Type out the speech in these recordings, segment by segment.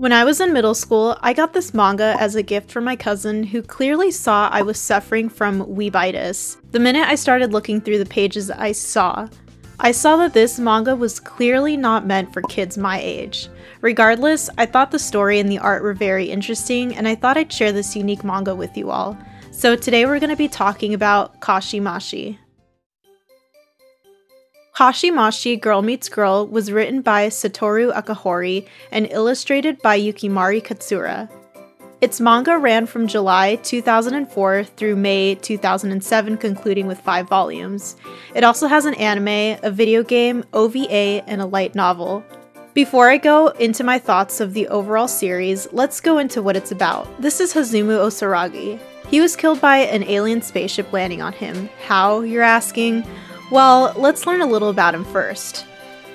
When I was in middle school, I got this manga as a gift from my cousin who clearly saw I was suffering from weebitis. The minute I started looking through the pages I saw, I saw that this manga was clearly not meant for kids my age. Regardless, I thought the story and the art were very interesting and I thought I'd share this unique manga with you all. So today we're going to be talking about Kashimashi. Kashimashi Girl Meets Girl was written by Satoru Akahori and illustrated by Yukimaru Katsura. Its manga ran from July 2004 through May 2007, concluding with five volumes. It also has an anime, a video game, OVA, and a light novel. Before I go into my thoughts of the overall series, let's go into what it's about. This is Hazumu Osaragi. He was killed by an alien spaceship landing on him. How, you're asking? Well, let's learn a little about him first.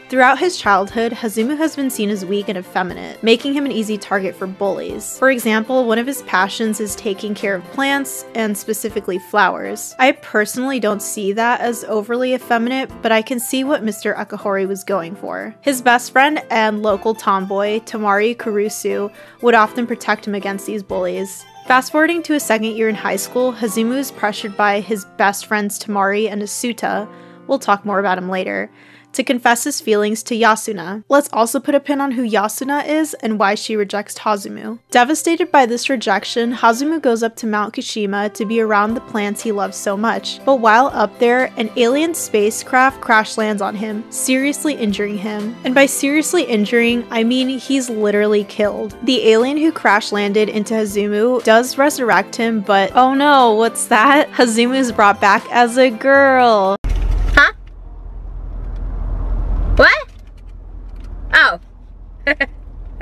Throughout his childhood, Hazumu has been seen as weak and effeminate, making him an easy target for bullies. For example, one of his passions is taking care of plants, and specifically flowers. I personally don't see that as overly effeminate, but I can see what Mr. Akahori was going for. His best friend and local tomboy, Tamari Kurusu, would often protect him against these bullies. Fast forwarding to his second year in high school, Hazumu is pressured by his best friends Tamari and Asuta, we'll talk more about him later, to confess his feelings to Yasuna. Let's also put a pin on who Yasuna is and why she rejects Hazumu. Devastated by this rejection, Hazumu goes up to Mount Kashima to be around the plants he loves so much. But while up there, an alien spacecraft crash lands on him, seriously injuring him. And by seriously injuring, I mean he's literally killed. The alien who crash landed into Hazumu does resurrect him, but oh no, what's that? Hazumu is brought back as a girl. Oh.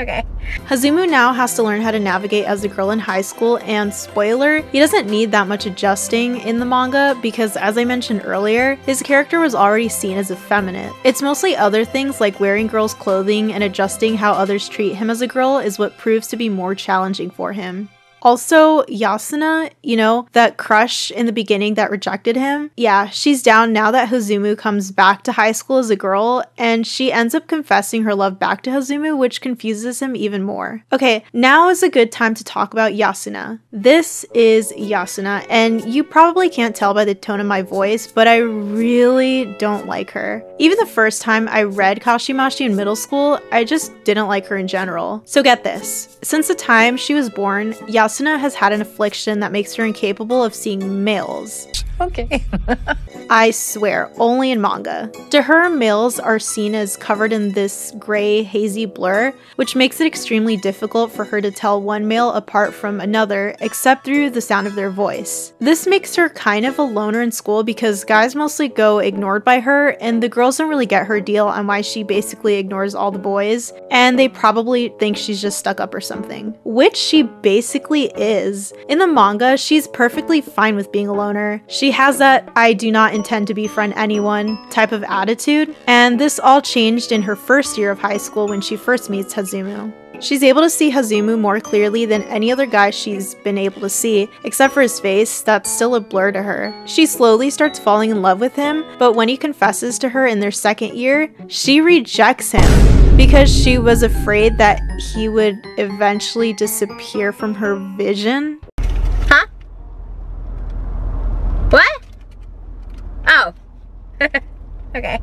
Okay. Hazumu now has to learn how to navigate as a girl in high school, and spoiler, he doesn't need that much adjusting in the manga because, as I mentioned earlier, his character was already seen as effeminate. It's mostly other things like wearing girls' clothing and adjusting how others treat him as a girl is what proves to be more challenging for him. Also, Yasuna, you know, that crush in the beginning that rejected him, yeah, she's down now that Hazumu comes back to high school as a girl, and she ends up confessing her love back to Hazumu, which confuses him even more. Okay, now is a good time to talk about Yasuna. This is Yasuna, and you probably can't tell by the tone of my voice, but I really don't like her. Even the first time I read Kashimashi in middle school, I just didn't like her in general. So get this. Since the time she was born, Yasuna Asuna has had an affliction that makes her incapable of seeing males. Okay. I swear, only in manga. To her, males are seen as covered in this gray, hazy blur, which makes it extremely difficult for her to tell one male apart from another, except through the sound of their voice. This makes her kind of a loner in school because guys mostly go ignored by her, and the girls don't really get her deal on why she basically ignores all the boys, and they probably think she's just stuck up or something. Which she basically is. In the manga, she's perfectly fine with being a loner. She has that I do not intend to befriend anyone type of attitude, and this all changed in her first year of high school when she first meets Hazumu. She's able to see Hazumu more clearly than any other guy she's been able to see, except for his face, that's still a blur to her. She slowly starts falling in love with him, but when he confesses to her in their second year, she rejects him because she was afraid that he would eventually disappear from her vision. Oh. okay.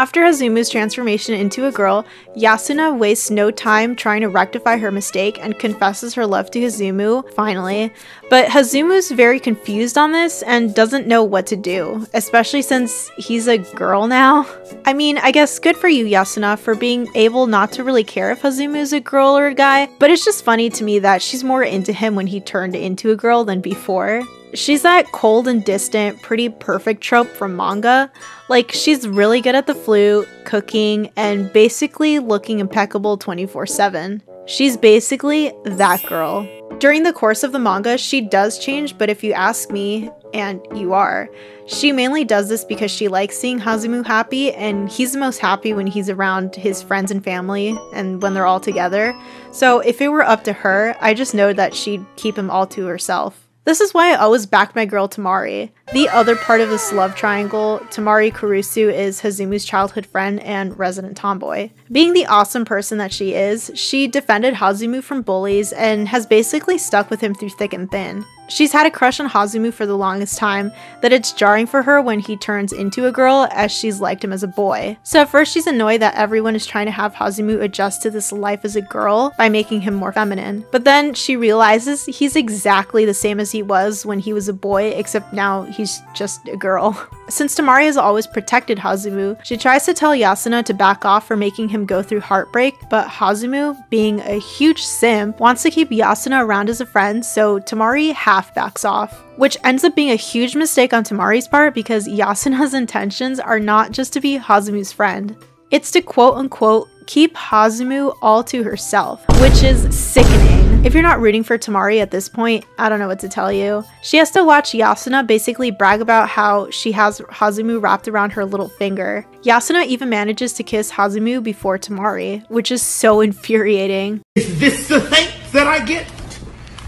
After Hazumu's transformation into a girl, Yasuna wastes no time trying to rectify her mistake and confesses her love to Hazumu, finally. But Hazumu's very confused on this and doesn't know what to do, especially since he's a girl now. I mean, I guess good for you, Yasuna, for being able not to really care if Hazumu is a girl or a guy, but it's just funny to me that she's more into him when he turned into a girl than before. She's that cold and distant, pretty perfect trope from manga. Like, she's really good at the flute, cooking, and basically looking impeccable 24 7. She's basically that girl. During the course of the manga, she does change, but if you ask me, and you are, she mainly does this because she likes seeing Hazumu happy, and he's the most happy when he's around his friends and family and when they're all together. So if it were up to her, I just know that she'd keep him all to herself. This is why I always backed my girl Tamari. The other part of this love triangle, Tamari Kurusu is Hazumu's childhood friend and resident tomboy. Being the awesome person that she is, she defended Hazumu from bullies and has basically stuck with him through thick and thin. She's had a crush on Hazumu for the longest time, that it's jarring for her when he turns into a girl as she's liked him as a boy. So at first she's annoyed that everyone is trying to have Hazumu adjust to this life as a girl by making him more feminine. But then she realizes he's exactly the same as he was when he was a boy, except now he's just a girl. Since Tamari has always protected Hazumu, she tries to tell Yasuna to back off for making him go through heartbreak, but Hazumu, being a huge simp, wants to keep Yasuna around as a friend, so Tamari half backs off. Which ends up being a huge mistake on Tamari's part because Yasuna's intentions are not just to be Hazumu's friend. It's to quote unquote keep Hazumu all to herself, which is sickening. If you're not rooting for Tamari at this point, I don't know what to tell you. She has to watch Yasuna basically brag about how she has Hazumu wrapped around her little finger. Yasuna even manages to kiss Hazumu before Tamari, which is so infuriating. Is this the thanks that I get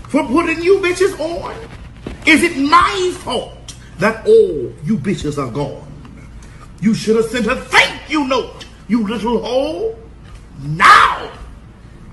for putting you bitches on? Is it my fault that all you bitches are gone? You should have sent a thank you note, you little hole. Now,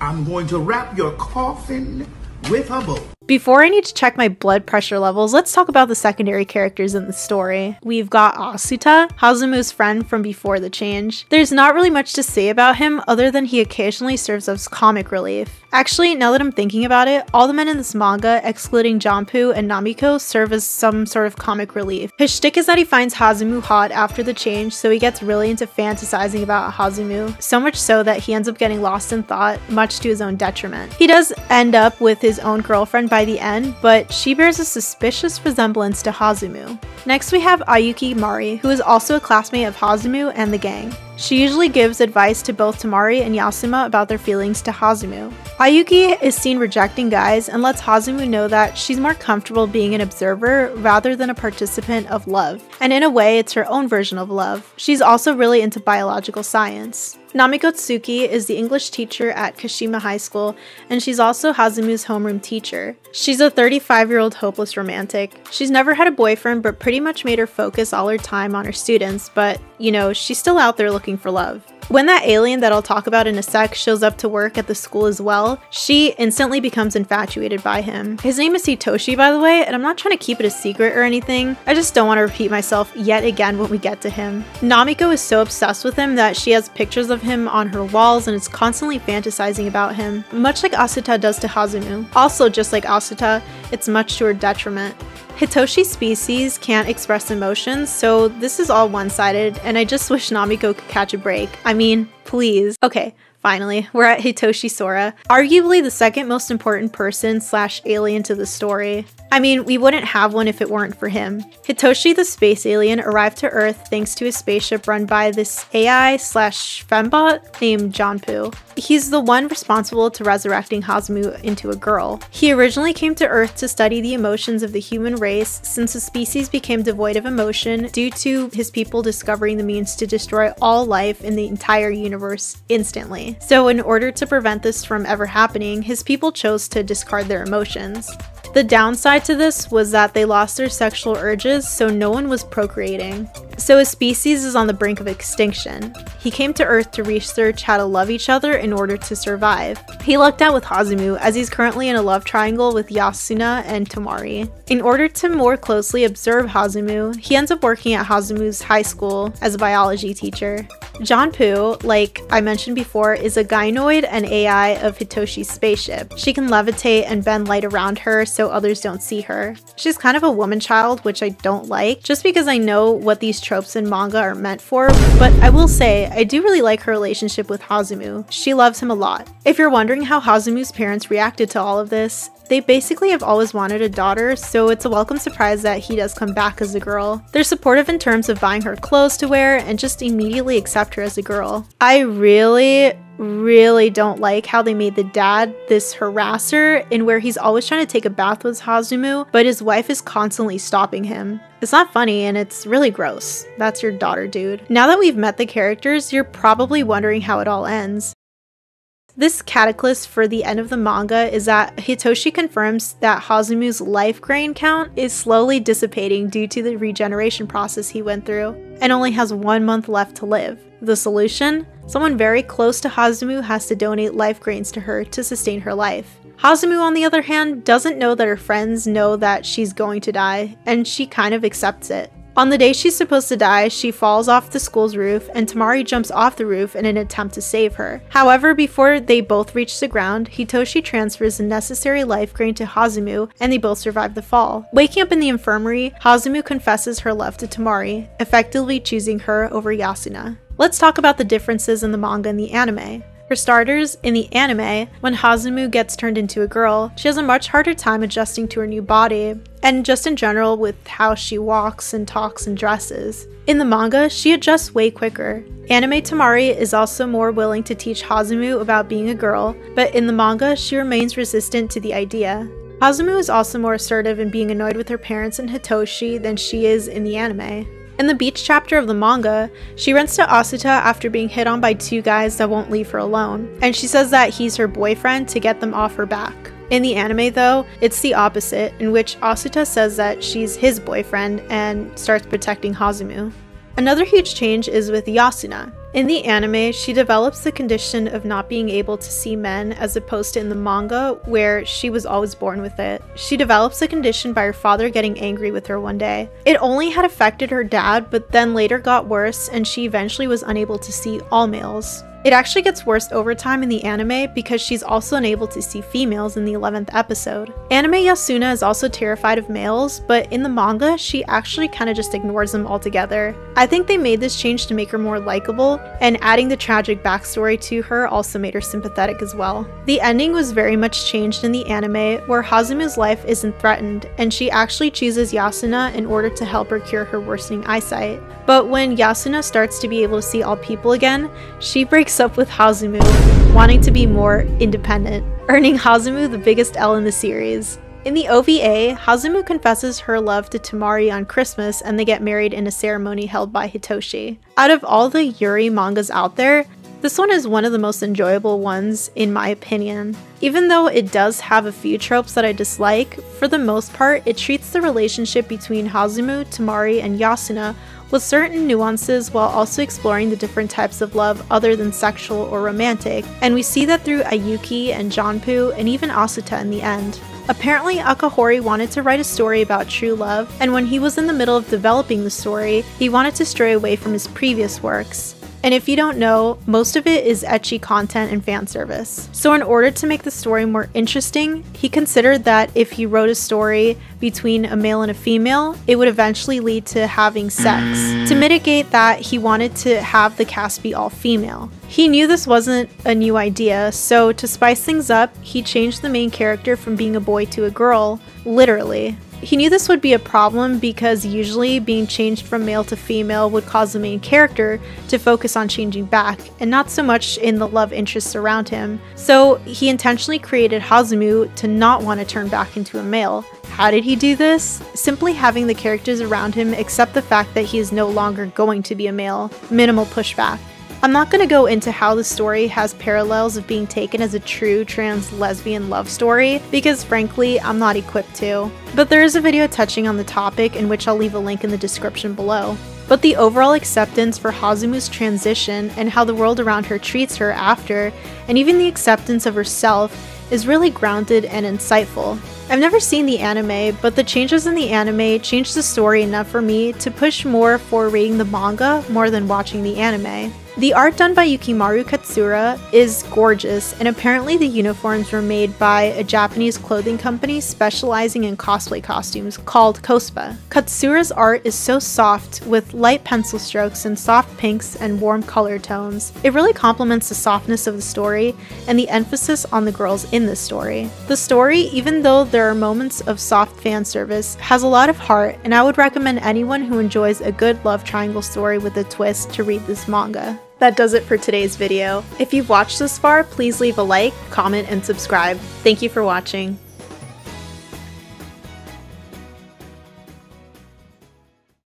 I'm going to wrap your coffin with a bow. Before I need to check my blood pressure levels, let's talk about the secondary characters in the story. We've got Asuta, Hazumu's friend from before the change. There's not really much to say about him other than he occasionally serves as comic relief. Actually, now that I'm thinking about it, all the men in this manga, excluding Janpu and Namiko, serve as some sort of comic relief. His shtick is that he finds Hazumu hot after the change, so he gets really into fantasizing about Hazumu, so much so that he ends up getting lost in thought, much to his own detriment. He does end up with his own girlfriend by the end, but she bears a suspicious resemblance to Hazumu. Next we have Ayuki Mari, who is also a classmate of Hazumu and the gang. She usually gives advice to both Tamari and Yasuna about their feelings to Hazumu. Ayuki is seen rejecting guys and lets Hazumu know that she's more comfortable being an observer rather than a participant of love. And in a way, it's her own version of love. She's also really into biological science. Namiko Tsuki is the English teacher at Kashima High School, and she's also Hazumu's homeroom teacher. She's a 35 year old hopeless romantic. She's never had a boyfriend, but pretty much made her focus all her time on her students, but, you know, she's still out there looking for love. When that alien that I'll talk about in a sec shows up to work at the school as well, she instantly becomes infatuated by him. His name is Hitoshi, by the way, and I'm not trying to keep it a secret or anything. I just don't want to repeat myself yet again when we get to him. Namiko is so obsessed with him that she has pictures of him on her walls and is constantly fantasizing about him, much like Asuta does to Hazumu. Also, just like Asuta, it's much to her detriment. Hitoshi's species can't express emotions, so this is all one sided, and I just wish Namiko could catch a break. I mean, please. Okay, Finally, we're at Hitoshi Sora, arguably the second most important person slash alien to the story. I mean, we wouldn't have one if it weren't for him. Hitoshi the space alien arrived to Earth thanks to a spaceship run by this AI slash fembot named Janpu. He's the one responsible to resurrecting Hazumu into a girl. He originally came to Earth to study the emotions of the human race since the species became devoid of emotion due to his people discovering the means to destroy all life in the entire universe instantly. So in order to prevent this from ever happening, his people chose to discard their emotions. The downside to this was that they lost their sexual urges, so no one was procreating. So his species is on the brink of extinction. He came to Earth to research how to love each other in order to survive. He lucked out with Hazumu, as he's currently in a love triangle with Yasuna and Tamari. In order to more closely observe Hazumu, he ends up working at Hazumu's high school as a biology teacher. Janpu, like I mentioned before, is a gynoid and AI of Hitoshi's spaceship. She can levitate and bend light around her so others don't see her. She's kind of a woman child, which I don't like, just because I know what these tropes in manga are meant for, but I will say, I do really like her relationship with Hazumu. She loves him a lot. If you're wondering how Hazumu's parents reacted to all of this, they basically have always wanted a daughter, so it's a welcome surprise that he does come back as a girl. They're supportive in terms of buying her clothes to wear and just immediately accept as a girl. I really, really don't like how they made the dad this harasser in where he's always trying to take a bath with Hazumu, but his wife is constantly stopping him. It's not funny and it's really gross. That's your daughter, dude. Now that we've met the characters, you're probably wondering how it all ends. This catalyst for the end of the manga is that Hitoshi confirms that Hazumu's life grain count is slowly dissipating due to the regeneration process he went through, and only has one month left to live. The solution? Someone very close to Hazumu has to donate life grains to her to sustain her life. Hazumu, on the other hand, doesn't know that her friends know that she's going to die, and she kind of accepts it. On the day she's supposed to die, she falls off the school's roof and Tamari jumps off the roof in an attempt to save her. However, before they both reach the ground, Hitoshi transfers the necessary life grain to Hazumu and they both survive the fall. Waking up in the infirmary, Hazumu confesses her love to Tamari, effectively choosing her over Yasuna. Let's talk about the differences in the manga and the anime. For starters, in the anime, when Hazumu gets turned into a girl, she has a much harder time adjusting to her new body, and just in general with how she walks and talks and dresses. In the manga, she adjusts way quicker. Anime Tamari is also more willing to teach Hazumu about being a girl, but in the manga, she remains resistant to the idea. Hazumu is also more assertive in being annoyed with her parents and Hitoshi than she is in the anime. In the beach chapter of the manga, she runs to Asuta after being hit on by two guys that won't leave her alone, and she says that he's her boyfriend to get them off her back. In the anime, though, it's the opposite, in which Asuta says that she's his boyfriend and starts protecting Hazumu. Another huge change is with Yasuna. In the anime, she develops the condition of not being able to see men as opposed to in the manga, where she was always born with it. She develops the condition by her father getting angry with her one day. It only had affected her dad, but then later got worse, and she eventually was unable to see all males. It actually gets worse over time in the anime because she's also unable to see females in the 11th episode. Anime Yasuna is also terrified of males, but in the manga, she actually kind of just ignores them altogether. I think they made this change to make her more likable, and adding the tragic backstory to her also made her sympathetic as well. The ending was very much changed in the anime, where Hazumu's life isn't threatened, and she actually chooses Yasuna in order to help her cure her worsening eyesight. But when Yasuna starts to be able to see all people again, she breaks breaks up with Hazumu, wanting to be more independent, earning Hazumu the biggest L in the series. In the OVA, Hazumu confesses her love to Tamari on Christmas and they get married in a ceremony held by Hitoshi. Out of all the Yuri mangas out there, this one is one of the most enjoyable ones, in my opinion. Even though it does have a few tropes that I dislike, for the most part, it treats the relationship between Hazumu, Tamari, and Yasuna with certain nuances while also exploring the different types of love other than sexual or romantic, and we see that through Ayuki and Janpu and even Asuta in the end. Apparently, Akahori wanted to write a story about true love, and when he was in the middle of developing the story, he wanted to stray away from his previous works. And if you don't know, most of it is ecchi content and fan service. So, in order to make the story more interesting, he considered that if he wrote a story between a male and a female, it would eventually lead to having sex. To mitigate that, he wanted to have the cast be all female. He knew this wasn't a new idea, so to spice things up, he changed the main character from being a boy to a girl, literally. He knew this would be a problem because usually being changed from male to female would cause the main character to focus on changing back, and not so much in the love interests around him. So he intentionally created Hazumu to not want to turn back into a male. How did he do this? Simply having the characters around him accept the fact that he is no longer going to be a male. Minimal pushback. I'm not going to go into how the story has parallels of being taken as a true trans lesbian love story, because frankly, I'm not equipped to. But there is a video touching on the topic in which I'll leave a link in the description below. But the overall acceptance for Hazumu's transition and how the world around her treats her after, and even the acceptance of herself, is really grounded and insightful. I've never seen the anime, but the changes in the anime changed the story enough for me to push more for reading the manga more than watching the anime. The art done by Yukimaru Katsura is gorgeous, and apparently the uniforms were made by a Japanese clothing company specializing in cosplay costumes called Cospa. Katsura's art is so soft, with light pencil strokes and soft pinks and warm color tones. It really complements the softness of the story and the emphasis on the girls in the story. The story, even though there are moments of soft fan service, has a lot of heart, and I would recommend anyone who enjoys a good love triangle story with a twist to read this manga. That does it for today's video. If you've watched this far, please leave a like, comment, and subscribe. Thank you for watching.